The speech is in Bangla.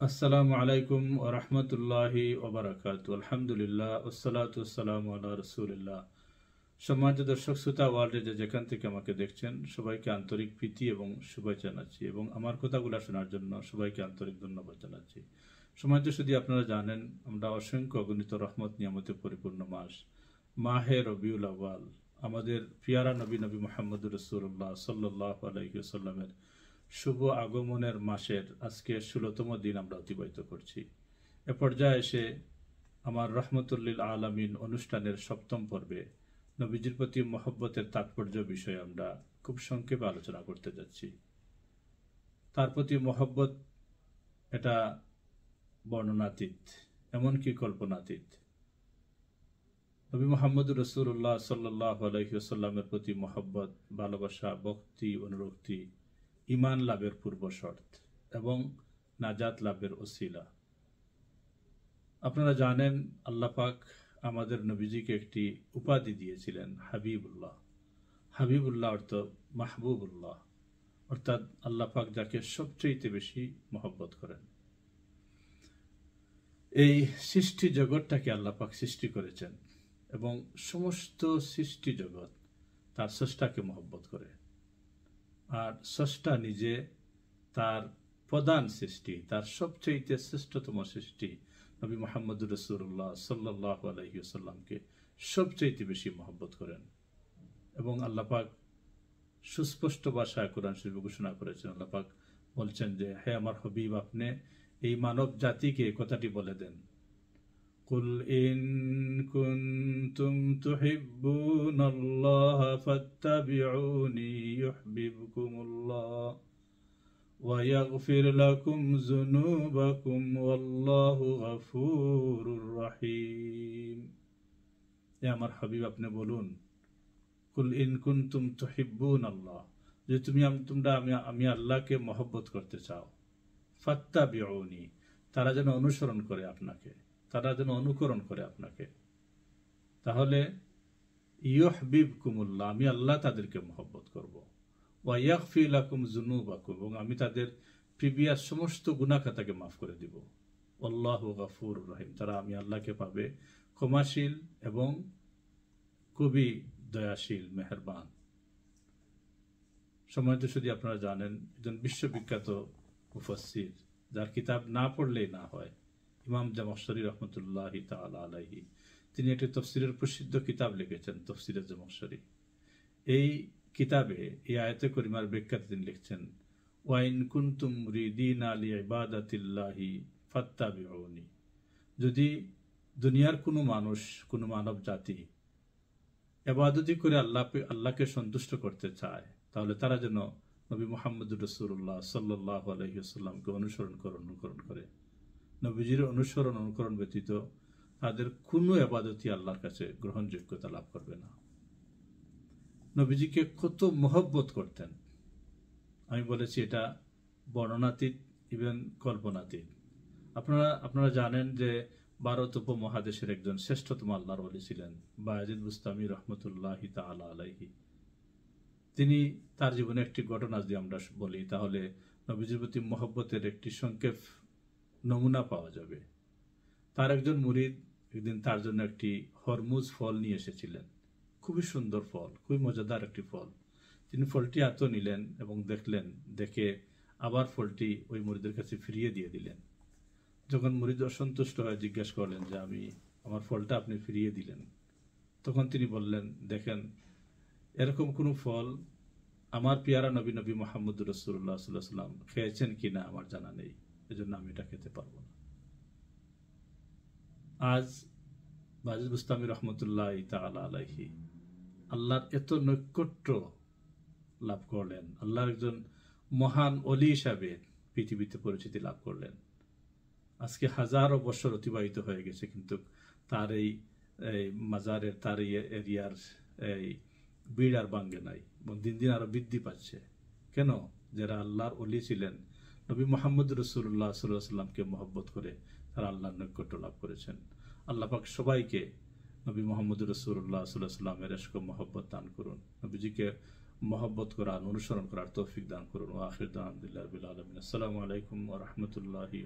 আসসালামু আলাইকুম ও রহমতুল্লাহি ওবরাকাত আলহামদুলিল্লাহ ওসালাত আসসালাম আল্লাহ রসুলিল্লাহ। সম্মানিত দর্শক, শ্রোতা ওয়ার্ল্ডে যে যেখান থেকে আমাকে দেখছেন, সবাইকে আন্তরিক প্রীতি এবং শুভেচ্ছা জানাচ্ছি এবং আমার কথাগুলো শোনার জন্য সবাইকে আন্তরিক ধন্যবাদ জানাচ্ছি। সম্মানিত শুধু আপনারা জানেন, আমরা অসংখ্য অগণিত রহমত, নিয়ামতে পরিপূর্ণ মাস। মাহে রবিউল আওয়াল আমাদের পিয়ারা নবী নবী মোহাম্মদ রসুল্লাহ সাল্লাহ আলহিসাল্লামের শুভ আগমনের মাসের আজকে ষোলোতম দিন আমরা অতিবাহিত করছি। এ পর্যায়ে এসে আমার রহমতুল্লিল আলমিন অনুষ্ঠানের সপ্তম পর্বে নবীজির প্রতি মহব্বতের তাৎপর্য বিষয়ে আমরা খুব সংক্ষেপে আলোচনা করতে যাচ্ছি। তার প্রতি মহব্বত এটা বর্ণনাতীত, এমনকি কল্পনাতীত। নবী মোহাম্মদ রসুল্লাহ সাল্লাহ আলহিউসাল্লামের প্রতি মহব্বত, ভালোবাসা, ভক্তি, অনুরক্তি ইমান লাভের পূর্ব শর্ত এবং নাজাত লাভের ওসিলা। আপনারা জানেন আল্লাপাক আমাদের নবীজিকে একটি উপাধি দিয়েছিলেন, হাবিবুল্লাহ। হাবিবুল্লাহ অর্থ মাহবুবুল্লাহ। অর্থাৎ আল্লাপাক যাকে সবচেয়ে বেশি মহব্বত করেন। এই সৃষ্টি জগৎটাকে আল্লাপাক সৃষ্টি করেছেন এবং সমস্ত সৃষ্টি জগৎ তার স্রষ্টাকে মহব্বত করে আর স্রষ্টা নিজে তার প্রধান সৃষ্টি, তার সবচেয়ে শ্রেষ্ঠতম সৃষ্টি নবী মোহাম্মদ রসুল্লাহ সাল্লাহ আলহিউসাল্লামকে সবচেয়ে বেশি মহব্বত করেন। এবং আল্লাপাক সুস্পষ্ট ভাষায় কোরআন শরীফ ঘোষণা করেছেন। আল্লাপাক বলছেন যে, হে আমার হবিব, আপনি এই মানব জাতিকে কথাটি বলে দেন। قل إن كنتم تحبون الله فاتبعوني يحببكم الله ويغفر لكم ذنوبكم والله غفور رحيم يا আমার হাবিব আপনি বলুন কুল ইন কুনতুম তুহিব্বুন আল্লাহ যে তুমি তোমরা আমি আমি আল্লাহকে মহব্বত করতে চাও ফাত্তা বিউনি তারা যেন অনুসরণ করে আপনাকে তারা যেন অনুকরণ করে আপনাকে। তাহলে ইয়হবিব কুমুল্লাহ আমি আল্লাহ তাদেরকে মহব্বত করব। ওয়াইয়াকফিলাকুম জুনুবাকুম এবং আমি তাদের প্রিভিয়াস সমস্ত গুণাখাতাকে মাফ করে দিব। আল্লাহ গাফুর রহিম, তারা আমি আল্লাহকে পাবে ক্ষমাশীল এবং খুবই দয়াশীল, মেহরবান। সময় তো শুধু আপনারা জানেন, একজন বিশ্ববিখ্যাত মুফাসির যার কিতাব না পড়লেই না হয়। ইমাম জামশরী রহমতুল্লাহ আলাহি তিনি একটি তফসিরের প্রসিদ্ধ কিতাব লিখেছেন তফসিরের জামশরী। এই কিতাবে, এই আয়তে করিমার ব্যাখ্যাতে তিনি লিখছেন, ওয়াইন কুন্তুম রিদিন আলী ইবাদাতিল্লাহি ফাত্তাবিউনি। যদি দুনিয়ার কোনো মানুষ, কোনো মানব জাতি এবাদতি করে আল্লাহ আল্লাহকে সন্তুষ্ট করতে চায়, তাহলে তারা যেন নবী মোহাম্মদ রসুল্লাহ সাল্লাহ আলহিসাল্লামকে অনুসরণ করে অনুকরণ করে। নবীজির অনুসরণ, অনুকরণ ব্যতীত তাদের কোনো আবাদতি আল্লাহর কাছে গ্রহণযোগ্যতা লাভ করবে না। নবীজিকে কত মহব্বত করতেন। আমি বলেছি, এটা বর্ণনাতীত ইভেন কল্পনাতীত। আপনারা আপনারা জানেন যে ভারত উপমহাদেশের একজন শ্রেষ্ঠতম আল্লাহর বলি ছিলেন বায়াজিদ মুস্তামি রহমতুল্লাহ তালা আলাইহি। তিনি তার জীবনে একটি ঘটনা যদি আমরা বলি, তাহলে নবীজির প্রতি মহব্বতের একটি সংক্ষেপ নমুনা পাওয়া যাবে। তার একজন মুরিদ একদিন তার জন্য একটি হরমুজ ফল নিয়ে এসেছিলেন। খুবই সুন্দর ফল, খুবই মজাদার একটি ফল। তিনি ফলটি এত নিলেন এবং দেখলেন, দেখে আবার ফলটি ওই মুরিদের কাছে ফিরিয়ে দিয়ে দিলেন। যখন মুরিদ অসন্তুষ্ট হয়ে জিজ্ঞেস করলেন যে, আমি, আমার ফলটা আপনি ফিরিয়ে দিলেন? তখন তিনি বললেন, দেখেন, এরকম কোনো ফল আমার পিয়ারা নবী নবী মোহাম্মদ রসুল্লাহ সাল্লাম খেয়েছেন কিনা আমার জানা নেই। এজন্য আমি এটা খেতে পারব না। আজ বাজিদ বুস্তামি রহমতুল্লাহ তালা আলাইহি আল্লাহর এত নৈকট্য লাভ করলেন, আল্লাহর একজন মহান অলি হিসাবে পৃথিবীতে পরিচিতি লাভ করলেন। আজকে হাজারো বছর অতিবাহিত হয়ে গেছে, কিন্তু তার এই মাজারের, তার এই এরিয়ার এই বিড় আর বাঙ্গে নাই এবং দিন দিন আরও বৃদ্ধি পাচ্ছে। কেন? যারা আল্লাহর অলি ছিলেন নবী মোহাম্মদ রসুল্লাহ সাল্লামকে মহব্বত করে তারা আল্লাহর নৈকট্য লাভ করেছেন। আল্লাহ পাক সবাইকে নবী মোহাম্মদ রসুল্লাহ সাল্লামের এসক মহব্বত দান করুন। নবীজিকে মহব্বত করার, অনুসরণ করার তৌফিক দান করুন। আখির দান আলমিন। আসসালামু আলাইকুম রহমতুল্লাহি